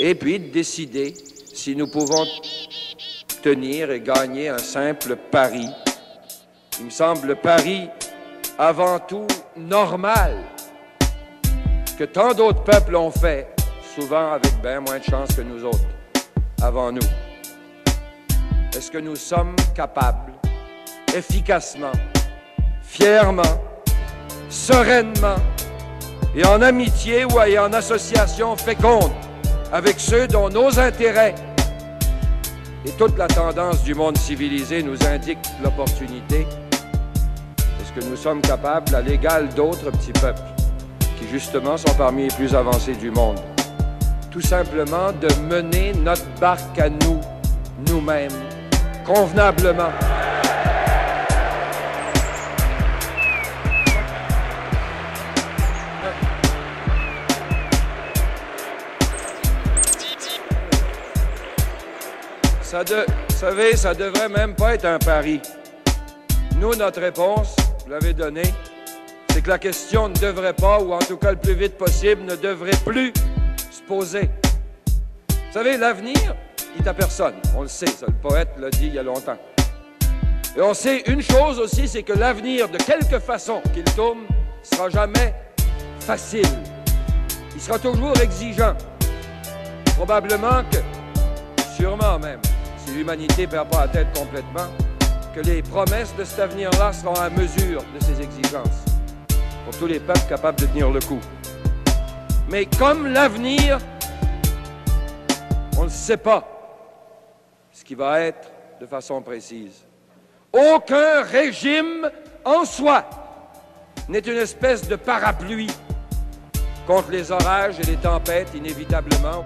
et puis de décider si nous pouvons tenir et gagner un simple pari. Il me semble le pari avant tout normal que tant d'autres peuples ont fait, souvent avec bien moins de chance que nous autres, avant nous. Est-ce que nous sommes capables, efficacement, fièrement, sereinement, et en amitié ou en association féconde avec ceux dont nos intérêts et toute la tendance du monde civilisé nous indique l'opportunité, est-ce que nous sommes capables, à l'égal d'autres petits peuples, qui justement sont parmi les plus avancés du monde, tout simplement de mener notre barque à nous, nous-mêmes, convenablement? Ça vous savez, ça devrait même pas être un pari. Nous, notre réponse, vous l'avez donnée, c'est que la question ne devrait pas, ou en tout cas le plus vite possible, ne devrait plus se poser. Vous savez, l'avenir, il est à personne. On le sait, ça, le poète l'a dit il y a longtemps. Et on sait une chose aussi, c'est que l'avenir, de quelque façon qu'il tourne, sera jamais facile. Il sera toujours exigeant. Probablement que, sûrement même, l'humanité ne perd pas la tête complètement, que les promesses de cet avenir-là seront à mesure de ces exigences, pour tous les peuples capables de tenir le coup. Mais comme l'avenir, on ne sait pas ce qui va être de façon précise. Aucun régime en soi n'est une espèce de parapluie contre les orages et les tempêtes, inévitablement